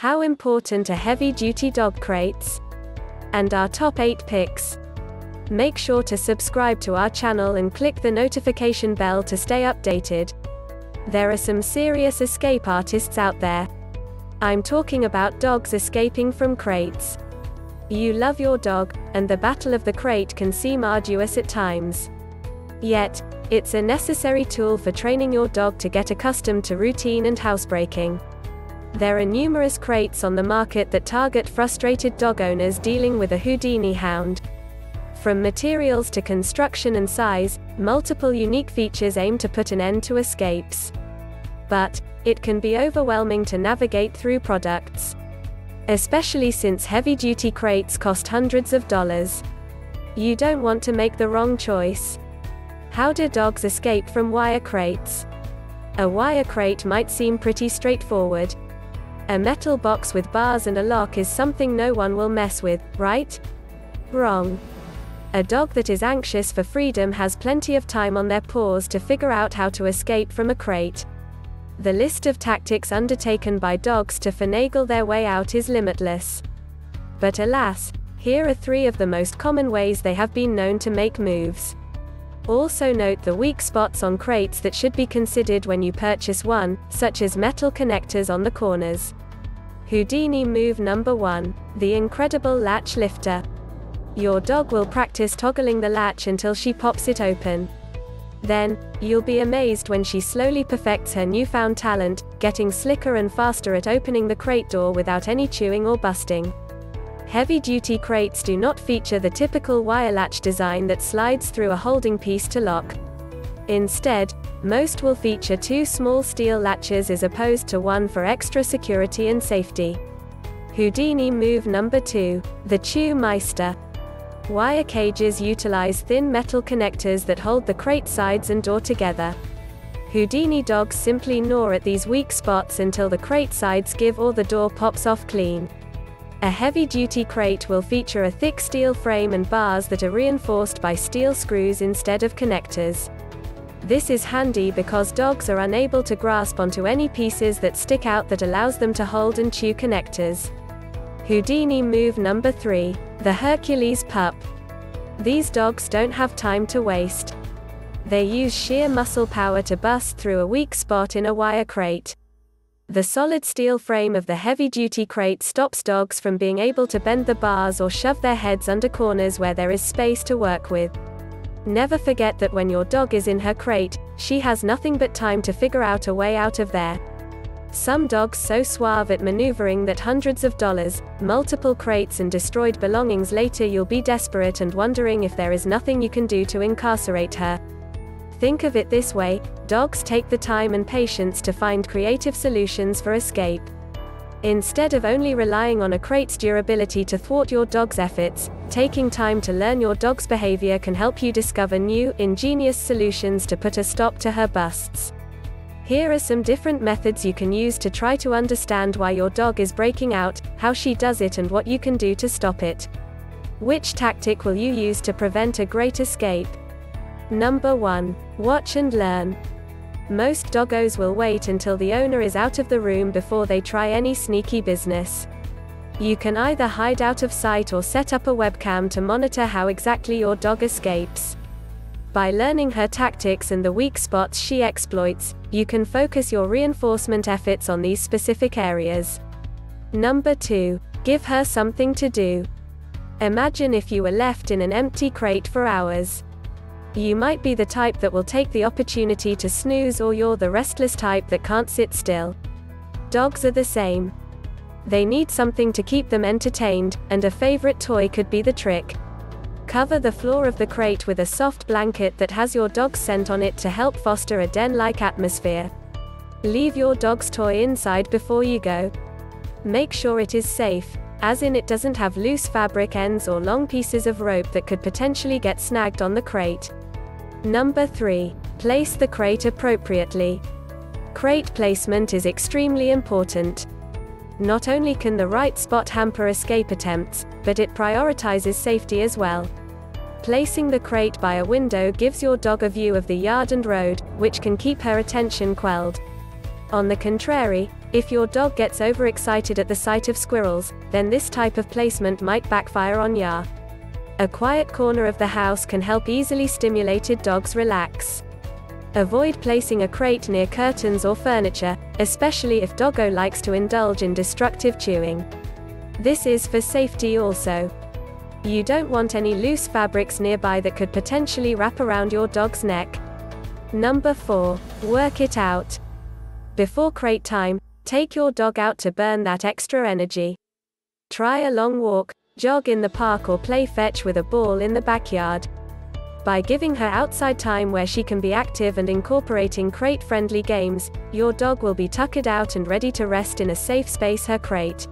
How important are heavy duty dog crates? And our top 8 picks. Make sure to subscribe to our channel and click the notification bell to stay updated. There are some serious escape artists out there. I'm talking about dogs escaping from crates. You love your dog, and the battle of the crate can seem arduous at times. Yet, it's a necessary tool for training your dog to get accustomed to routine and housebreaking. There are numerous crates on the market that target frustrated dog owners dealing with a Houdini hound. From materials to construction and size, multiple unique features aim to put an end to escapes. But, it can be overwhelming to navigate through products. Especially since heavy duty crates cost hundreds of dollars. You don't want to make the wrong choice. How do dogs escape from wire crates? A wire crate might seem pretty straightforward. A metal box with bars and a lock is something no one will mess with, right? Wrong. A dog that is anxious for freedom has plenty of time on their paws to figure out how to escape from a crate. The list of tactics undertaken by dogs to finagle their way out is limitless. But alas, here are three of the most common ways they have been known to make moves. Also note the weak spots on crates that should be considered when you purchase one, such as metal connectors on the corners. Houdini move number 1. The incredible latch lifter. Your dog will practice toggling the latch until she pops it open. Then, you'll be amazed when she slowly perfects her newfound talent, getting slicker and faster at opening the crate door without any chewing or busting. Heavy-duty crates do not feature the typical wire latch design that slides through a holding piece to lock. Instead, most will feature two small steel latches as opposed to one for extra security and safety. Houdini move number 2, the Chew Meister. Wire cages utilize thin metal connectors that hold the crate sides and door together. Houdini dogs simply gnaw at these weak spots until the crate sides give or the door pops off clean. A heavy-duty crate will feature a thick steel frame and bars that are reinforced by steel screws instead of connectors. This is handy because dogs are unable to grasp onto any pieces that stick out that allows them to hold and chew connectors. Houdini move number 3, the Hercules pup. These dogs don't have time to waste. They use sheer muscle power to bust through a weak spot in a wire crate. The solid steel frame of the heavy-duty crate stops dogs from being able to bend the bars or shove their heads under corners where there is space to work with. Never forget that when your dog is in her crate, she has nothing but time to figure out a way out of there. Some dogs so suave at maneuvering that hundreds of dollars, multiple crates and destroyed belongings later you'll be desperate and wondering if there is nothing you can do to incarcerate her. Think of it this way dogs take the time and patience to find creative solutions for escape. Instead of only relying on a crate's durability to thwart your dog's efforts, taking time to learn your dog's behavior can help you discover new, ingenious solutions to put a stop to her busts. Here are some different methods you can use to try to understand why your dog is breaking out, how she does it, and what you can do to stop it. Which tactic will you use to prevent a great escape? Number 1. Watch and learn. Most doggos will wait until the owner is out of the room before they try any sneaky business. You can either hide out of sight or set up a webcam to monitor how exactly your dog escapes. By learning her tactics and the weak spots she exploits, you can focus your reinforcement efforts on these specific areas. Number 2. Give her something to do. Imagine if you were left in an empty crate for hours. You might be the type that will take the opportunity to snooze, or you're the restless type that can't sit still. Dogs are the same. They need something to keep them entertained, and a favorite toy could be the trick. Cover the floor of the crate with a soft blanket that has your dog's scent on it to help foster a den like atmosphere. Leave your dog's toy inside before you go. Make sure it is safe, as in it doesn't have loose fabric ends or long pieces of rope that could potentially get snagged on the crate. Number 3. Place the crate appropriately. Crate placement is extremely important. Not only can the right spot hamper escape attempts, but it prioritizes safety as well. Placing the crate by a window gives your dog a view of the yard and road, which can keep her attention quelled. On the contrary, If your dog gets overexcited at the sight of squirrels, then this type of placement might backfire on ya. A quiet corner of the house can help easily stimulated dogs relax. Avoid placing a crate near curtains or furniture, especially if doggo likes to indulge in destructive chewing. This is for safety also. You don't want any loose fabrics nearby that could potentially wrap around your dog's neck. Number 4. Work it out. Before crate time, take your dog out to burn that extra energy. Try a long walk, jog in the park or play fetch with a ball in the backyard. By giving her outside time where she can be active and incorporating crate friendly games, your dog will be tuckered out and ready to rest in a safe space her crate.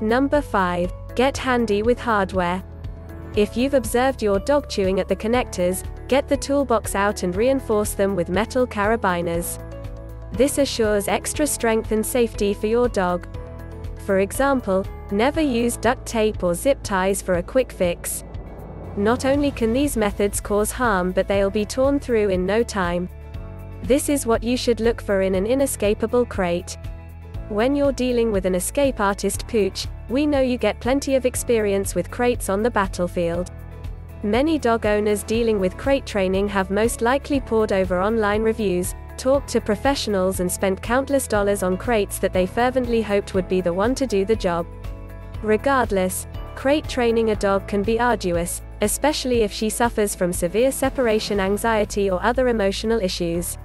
Number 5. Get handy with hardware. If you've observed your dog chewing at the connectors, get the toolbox out and reinforce them with metal carabiners. This assures extra strength and safety for your dog. For example, never use duct tape or zip ties for a quick fix. Not only can these methods cause harm but they'll be torn through in no time. This is what you should look for in an inescapable crate. When you're dealing with an escape artist pooch, we know you get plenty of experience with crates on the battlefield. Many dog owners dealing with crate training have most likely pored over online reviews, talked to professionals, and spent countless dollars on crates that they fervently hoped would be the one to do the job. Regardless, crate training a dog can be arduous, especially if she suffers from severe separation anxiety or other emotional issues.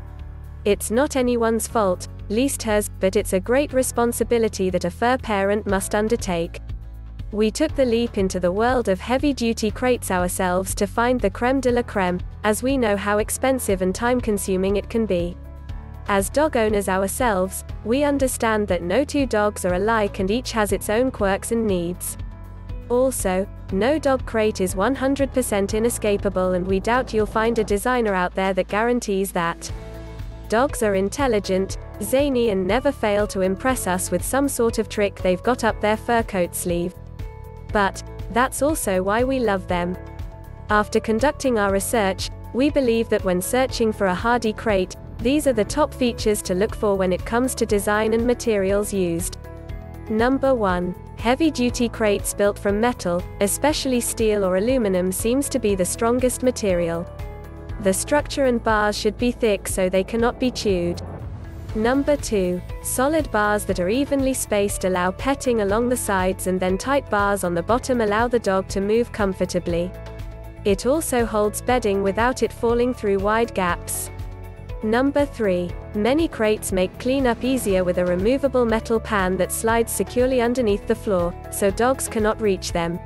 It's not anyone's fault, least hers, but it's a great responsibility that a fur parent must undertake. We took the leap into the world of heavy duty crates ourselves to find the creme de la creme, as we know how expensive and time consuming it can be. As dog owners ourselves, we understand that no two dogs are alike and each has its own quirks and needs. Also, no dog crate is 100% inescapable, and we doubt you'll find a designer out there that guarantees that. Dogs are intelligent, zany, and never fail to impress us with some sort of trick they've got up their fur coat sleeve. But, that's also why we love them. After conducting our research, we believe that when searching for a hardy crate, these are the top features to look for when it comes to design and materials used. Number 1. Heavy duty crates built from metal, especially steel or aluminum, seems to be the strongest material. The structure and bars should be thick so they cannot be chewed. Number 2. Solid bars that are evenly spaced allow petting along the sides and then tight bars on the bottom allow the dog to move comfortably. It also holds bedding without it falling through wide gaps. Number 3. Many crates make cleanup easier with a removable metal pan that slides securely underneath the floor, so dogs cannot reach them.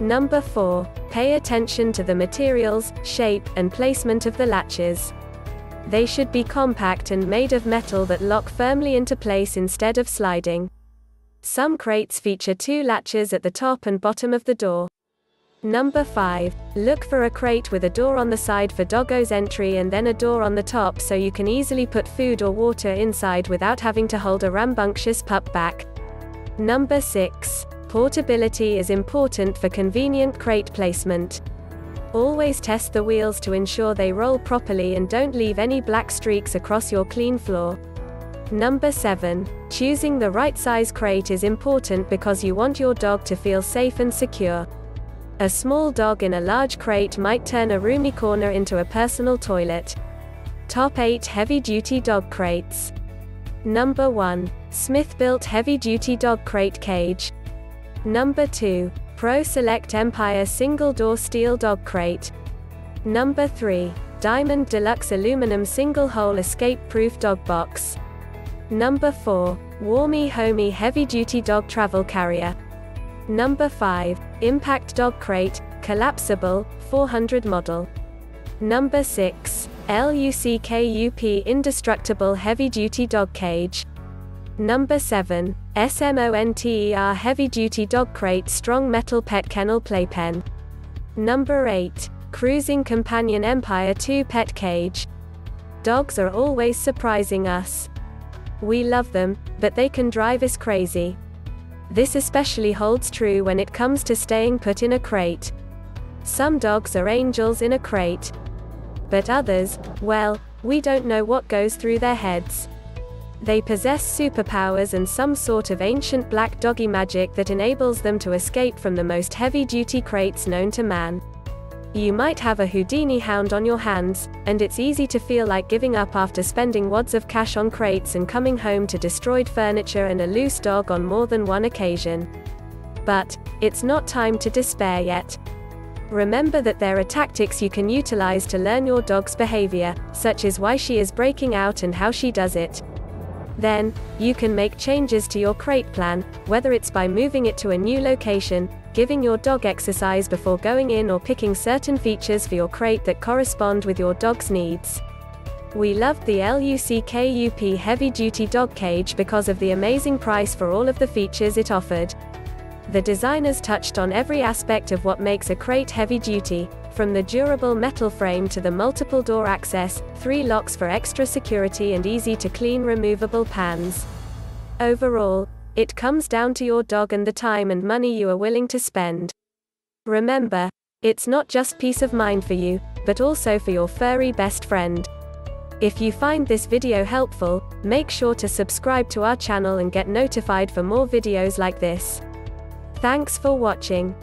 Number 4. Pay attention to the materials, shape, and placement of the latches. They should be compact and made of metal that lock firmly into place instead of sliding. Some crates feature two latches at the top and bottom of the door. Number 5. Look for a crate with a door on the side for doggo's entry and then a door on the top so you can easily put food or water inside without having to hold a rambunctious pup back. Number 6. Portability is important for convenient crate placement. Always test the wheels to ensure they roll properly and don't leave any black streaks across your clean floor. Number 7. Choosing the right size crate is important because you want your dog to feel safe and secure. A small dog in a large crate might turn a roomy corner into a personal toilet. Top 8 Heavy Duty Dog Crates. Number 1. Smith Built Heavy Duty Dog Crate Cage. Number 2. Pro Select Empire Single Door Steel Dog Crate. Number 3. Diamond Deluxe Aluminum Single Hole Escape Proof Dog Box. Number 4. Warmy Homey Heavy Duty Dog Travel Carrier. Number 5. Impact Dog Crate, Collapsible, 400 model. Number 6. LUCKUP Indestructible Heavy Duty Dog Cage. Number 7. SMONTER Heavy Duty Dog Crate Strong Metal Pet Kennel Playpen. Number 8. Cruising Companion Empire 2 Pet Cage. Dogs are always surprising us. We love them, but they can drive us crazy. This especially holds true when it comes to staying put in a crate. Some dogs are angels in a crate. But others, well, we don't know what goes through their heads. They possess superpowers and some sort of ancient black doggy magic that enables them to escape from the most heavy duty crates known to man. You might have a Houdini hound on your hands, and it's easy to feel like giving up after spending wads of cash on crates and coming home to destroyed furniture and a loose dog on more than one occasion. But, it's not time to despair yet. Remember that there are tactics you can utilize to learn your dog's behavior, such as why she is breaking out and how she does it. Then, you can make changes to your crate plan, whether it's by moving it to a new location, giving your dog exercise before going in or picking certain features for your crate that correspond with your dog's needs. We loved the LUCKUP heavy duty dog cage because of the amazing price for all of the features it offered. The designers touched on every aspect of what makes a crate heavy duty, from the durable metal frame to the multiple door access, three locks for extra security and easy to clean removable pans. Overall, it comes down to your dog and the time and money you are willing to spend. Remember, it's not just peace of mind for you, but also for your furry best friend. If you find this video helpful, make sure to subscribe to our channel and get notified for more videos like this. Thanks for watching.